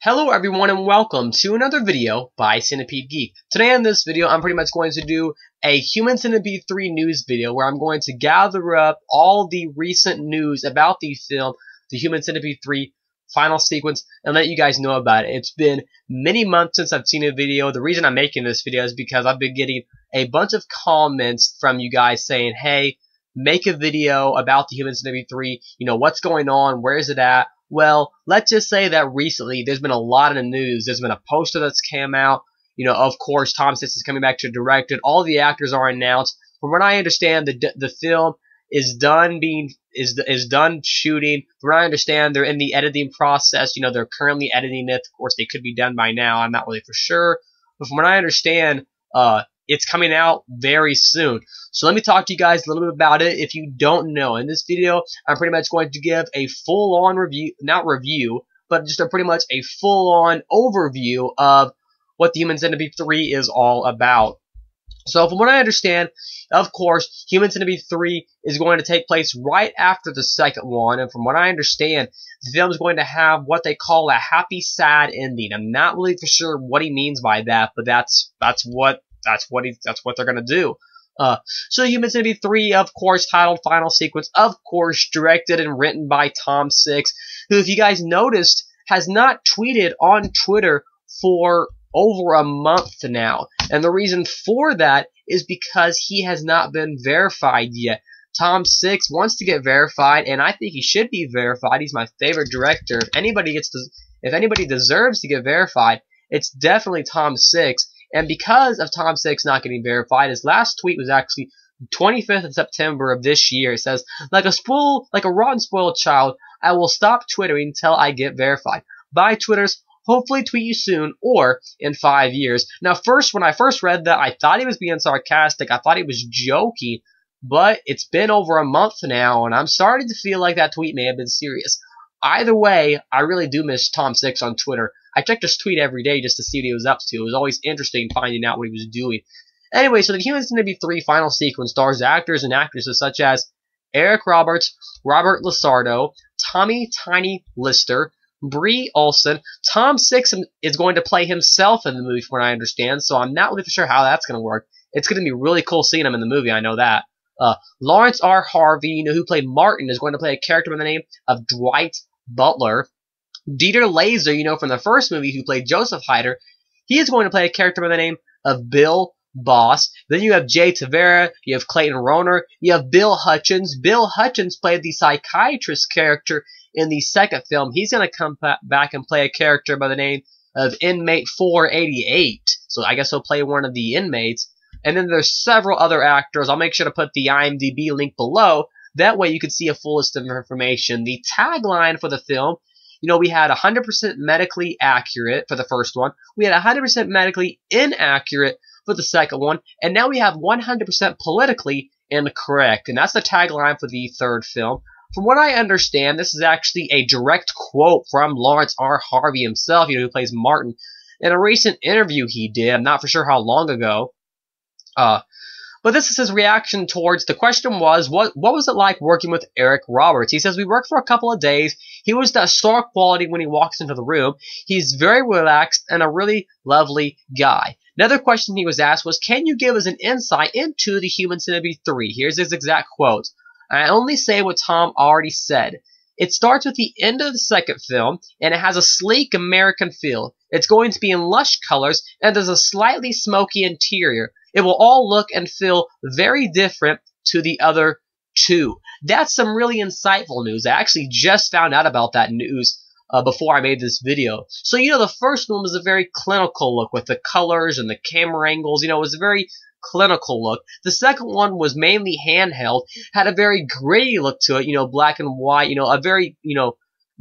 Hello everyone and welcome to another video by Centipede Geek. Today in this video I'm pretty much going to do a Human Centipede 3 news video where I'm going to gather up all the recent news about the film, the Human Centipede 3 final sequence, and let you guys know about it. It's been many months since I've seen a video. The reason I'm making this video is because I've been getting a bunch of comments from you guys saying, hey, make a video about the Human Centipede 3, you know, what's going on, where is it at, well, let's just say that recently there's been a lot of the news. There's been a poster that's came out. You know, of course, Tom Six is coming back to direct it. All the actors are announced. From what I understand, the the film is done being is is done shooting. From what I understand, they're in the editing process. You know, they're currently editing it. Of course, they could be done by now. I'm not really for sure. But from what I understand, uh, it's coming out very soon. So let me talk to you guys a little bit about it if you don't know. In this video, I'm pretty much going to give a full-on review, not review, but just a pretty much a full-on overview of what the Human Centipede 3 is all about. So from what I understand, of course, Human Centipede 3 is going to take place right after the second one, and from what I understand, the film is going to have what they call a happy sad ending. I'm not really for sure what he means by that, but that's that's what that's what he, that's what they're gonna do. Uh, so Human Centipede 3, of course, titled Final Sequence, of course, directed and written by Tom Six, who, if you guys noticed, has not tweeted on Twitter for over a month now. And the reason for that is because he has not been verified yet. Tom Six wants to get verified, and I think he should be verified. He's my favorite director. If anybody gets to, if anybody deserves to get verified, it's definitely Tom Six. And because of Tom Six not getting verified, his last tweet was actually 25th of September of this year. It says, like a spoil, like a rotten spoiled child, I will stop twittering until I get verified. Bye Twitters. Hopefully tweet you soon or in five years. Now first, when I first read that, I thought he was being sarcastic. I thought he was joking, but it's been over a month now and I'm starting to feel like that tweet may have been serious. Either way, I really do miss Tom Six on Twitter. I checked his tweet every day just to see what he was up to. It was always interesting finding out what he was doing. Anyway, so the humans going to be 3 final sequence stars actors and actresses such as Eric Roberts, Robert Lasardo, Tommy Tiny Lister, Bree Olson. Tom Six is going to play himself in the movie, from what I understand, so I'm not really sure how that's going to work. It's going to be really cool seeing him in the movie, I know that. Uh, Laurence R. Harvey, you know, who played Martin, is going to play a character by the name of Dwight Butler. Dieter Laser, you know, from the first movie, who played Josef Heiter, he is going to play a character by the name of Bill Boss. Then you have Jay Tavare, you have Clayton Rohner, you have Bill Hutchens. Bill Hutchens played the psychiatrist character in the second film. He's going to come back and play a character by the name of Inmate 488. So I guess he'll play one of the inmates. And then there's several other actors. I'll make sure to put the IMDb link below. That way you can see a full list of information. The tagline for the film you know, we had 100% medically accurate for the first one. We had 100% medically inaccurate for the second one. And now we have 100% politically incorrect. And that's the tagline for the third film. From what I understand, this is actually a direct quote from Laurence R. Harvey himself, you know, who plays Martin. In a recent interview he did, I'm not for sure how long ago, uh, but this is his reaction towards the question was, what, what was it like working with Eric Roberts? He says, we worked for a couple of days. He was the star quality when he walks into the room. He's very relaxed and a really lovely guy. Another question he was asked was, can you give us an insight into the Human Centipede 3? Here's his exact quote. I only say what Tom already said. It starts with the end of the second film, and it has a sleek American feel. It's going to be in lush colors, and there's a slightly smoky interior. It will all look and feel very different to the other two. That's some really insightful news. I actually just found out about that news uh, before I made this video. So, you know, the first one was a very clinical look with the colors and the camera angles. You know, it was a very clinical look. The second one was mainly handheld, had a very gritty look to it, you know, black and white, you know, a very, you know,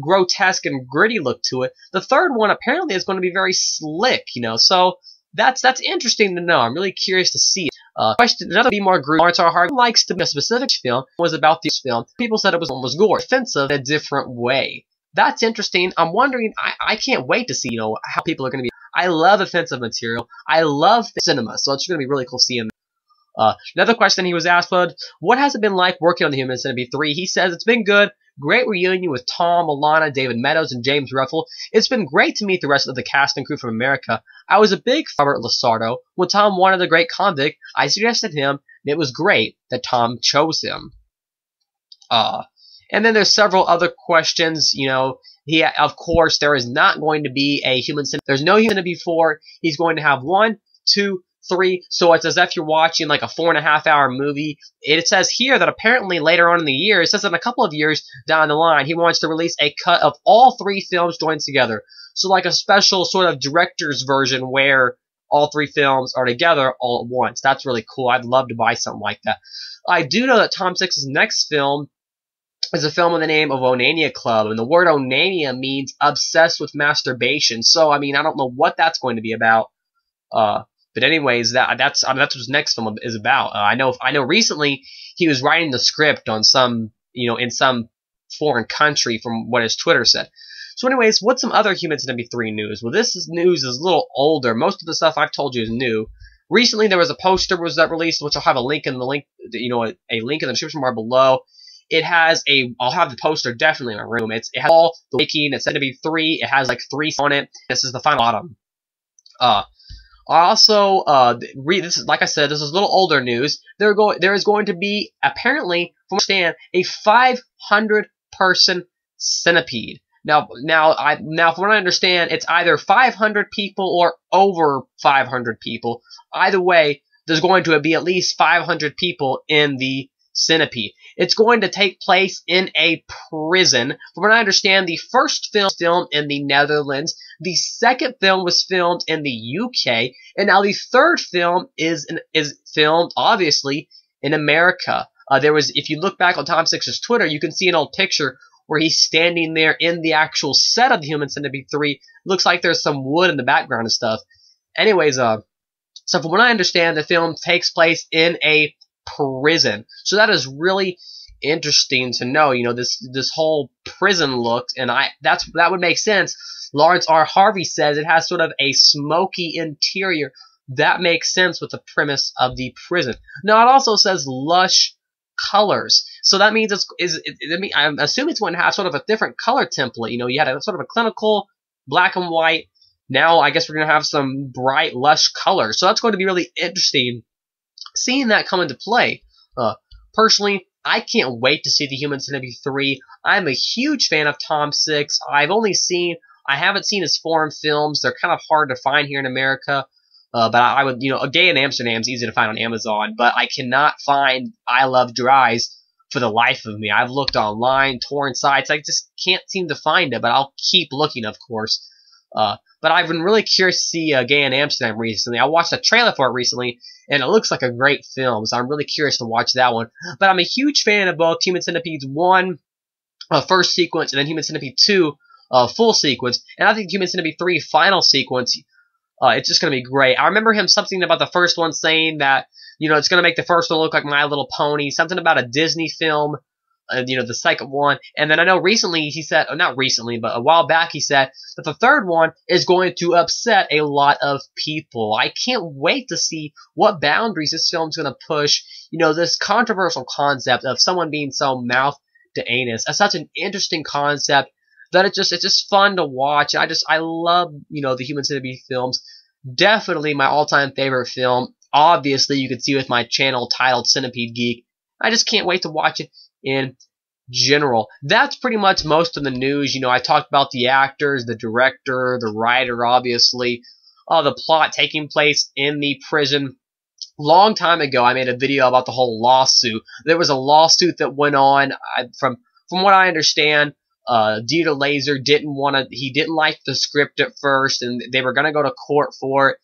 grotesque and gritty look to it. The third one apparently is going to be very slick, you know, so that's that's interesting to know. I'm really curious to see. Uh, question another be more group. Laurence R. Harvey likes to be a specific film was about this film. People said it was almost gore, offensive in a different way. That's interesting. I'm wondering. I, I can't wait to see you know how people are going to be I love offensive material. I love cinema, so it's going to be really cool seeing. Uh, another question he was asked was, what has it been like working on the Human Centipede 3? He says it's been good. Great reunion with Tom, Ilona, David Meadows, and James Ruffalo. It's been great to meet the rest of the cast and crew from America. I was a big Robert Lasardo. When Tom wanted the great convict, I suggested him, and it was great that Tom chose him. Uh, and then there's several other questions, you know, he, of course, there is not going to be a human. There's no human four. He's going to have one, two, three. So it's as if you're watching like a four and a half hour movie. It says here that apparently later on in the year, it says in a couple of years down the line, he wants to release a cut of all three films joined together. So like a special sort of director's version where all three films are together all at once. That's really cool. I'd love to buy something like that. I do know that Tom Six's next film is a film with the name of Onania Club, and the word Onania means obsessed with masturbation. So, I mean, I don't know what that's going to be about. Uh, but anyways, that that's I mean, that's what his next film is about. Uh, I know I know recently he was writing the script on some you know in some foreign country from what his Twitter said. So, anyways, what's some other Human Centipede 3 news? Well, this is news is a little older. Most of the stuff I've told you is new. Recently, there was a poster was that released, which I'll have a link in the link, you know, a, a link in the description bar below. It has a, I'll have the poster definitely in my room. It's, it has all the making. It's said to be three. It has like three on it. This is the final bottom. Uh, also, uh, re, this is, like I said, this is a little older news. There go, there is going to be, apparently, from stand, a 500 person centipede. Now, now, I, now, from what I understand, it's either 500 people or over 500 people. Either way, there's going to be at least 500 people in the Centipede. It's going to take place in a prison. From what I understand, the first film was filmed in the Netherlands, the second film was filmed in the UK, and now the third film is is filmed obviously in America. Uh, there was, if you look back on Tom Six's Twitter, you can see an old picture where he's standing there in the actual set of the Human Centipede 3. Looks like there's some wood in the background and stuff. Anyways, uh, so from what I understand, the film takes place in a prison. So that is really interesting to know. You know, this this whole prison look, and I that's that would make sense. Laurence R. Harvey says it has sort of a smoky interior. That makes sense with the premise of the prison. Now it also says lush colors. So that means it's is it, it, I'm assuming it's going to have sort of a different color template. You know, you had a sort of a clinical black and white. Now I guess we're gonna have some bright, lush colors. So that's going to be really interesting seeing that come into play. Uh, personally, I can't wait to see the Human Centipede 3. I'm a huge fan of Tom Six. I've only seen, I haven't seen his foreign films. They're kind of hard to find here in America. Uh, but I would, you know, A Day in Amsterdam is easy to find on Amazon, but I cannot find I Love Dries for the life of me. I've looked online, torrent sites, I just can't seem to find it, but I'll keep looking, of course. Uh, but I've been really curious to see uh, Gay in Amsterdam recently. I watched a trailer for it recently, and it looks like a great film, so I'm really curious to watch that one. But I'm a huge fan of both Human Centipedes 1, uh, first sequence, and then Human Centipede 2, uh, full sequence. And I think Human Centipede 3, final sequence, uh, it's just going to be great. I remember him something about the first one saying that, you know, it's going to make the first one look like My Little Pony, something about a Disney film uh, you know, the second one. And then I know recently he said, oh, not recently, but a while back he said that the third one is going to upset a lot of people. I can't wait to see what boundaries this film's going to push. You know, this controversial concept of someone being so mouth to anus. That's such an interesting concept that it just it's just fun to watch. I just I love you know the Human Centipede films. Definitely my all-time favorite film. Obviously, you can see with my channel titled Centipede Geek. I just can't wait to watch it in general. That's pretty much most of the news. You know, I talked about the actors, the director, the writer, obviously, uh, the plot taking place in the prison. Long time ago, I made a video about the whole lawsuit. There was a lawsuit that went on. I, from from what I understand, uh, Laser didn't want to. He didn't like the script at first, and they were going to go to court for it.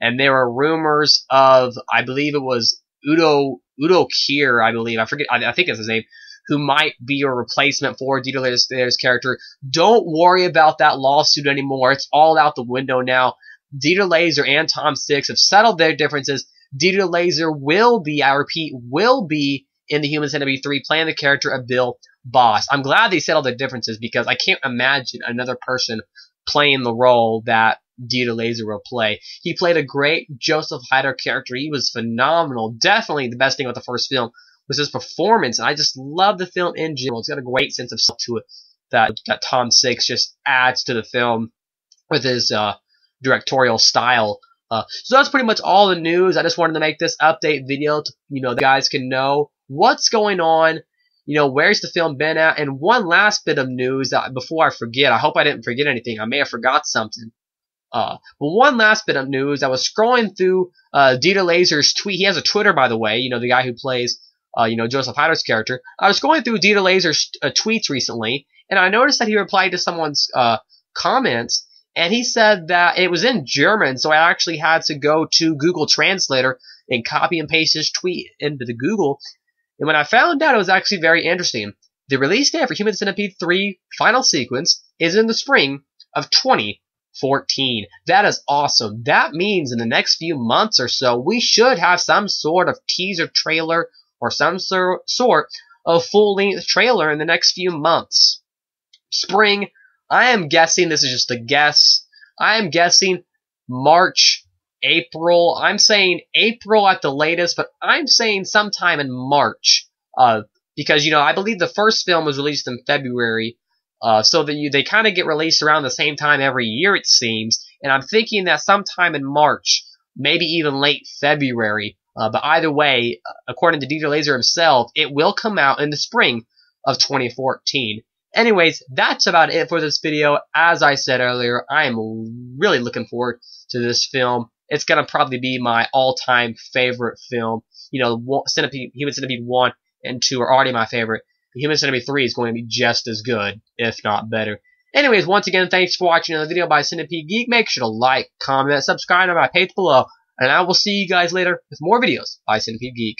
And there were rumors of, I believe it was Udo Udo Kier, I believe. I forget. I, I think it's his name who might be your replacement for Dieter Laser's character. Don't worry about that lawsuit anymore. It's all out the window now. Dieter Laser and Tom Six have settled their differences. Dieter Laser will be, I repeat, will be in the Human Centipede 3 playing the character of Bill Boss. I'm glad they settled their differences because I can't imagine another person playing the role that Dieter Laser will play. He played a great Josef Heiter character. He was phenomenal. Definitely the best thing about the first film was his performance. And I just love the film in general. It's got a great sense of self to it that that Tom Six just adds to the film with his uh, directorial style. Uh, so that's pretty much all the news. I just wanted to make this update video to, you know, the guys can know what's going on, you know, where's the film been at, and one last bit of news that before I forget, I hope I didn't forget anything. I may have forgot something. Uh, but one last bit of news, I was scrolling through uh, Dieter Laser's tweet. He has a Twitter, by the way. You know, the guy who plays, uh, you know, Josef Heiter's character. I was going through Dieter Laser's uh, tweets recently, and I noticed that he replied to someone's uh, comments, and he said that it was in German, so I actually had to go to Google Translator and copy and paste his tweet into the Google. And when I found out, it was actually very interesting. The release date for Human Centipede 3 Final Sequence is in the spring of 2014. That is awesome. That means in the next few months or so, we should have some sort of teaser trailer or some sort of full length trailer in the next few months. Spring I am guessing this is just a guess. I am guessing March, April. I'm saying April at the latest, but I'm saying sometime in March. Uh, because you know, I believe the first film was released in February, uh, so that you they kind of get released around the same time every year it seems. And I'm thinking that sometime in March, maybe even late February. Uh, but either way, according to Dieter Laser himself, it will come out in the spring of 2014. Anyways, that's about it for this video. As I said earlier, I am really looking forward to this film. It's gonna probably be my all-time favorite film. You know, Centipede, Human Centipede 1 and 2 are already my favorite. Human Centipede 3 is going to be just as good, if not better. Anyways, once again, thanks for watching another video by Centipede Geek. Make sure to like, comment, subscribe to my page below, and I will see you guys later with more videos by Centipede Geek.